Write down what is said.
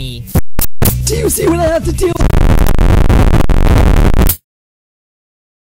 me. Do you see what I have to deal with?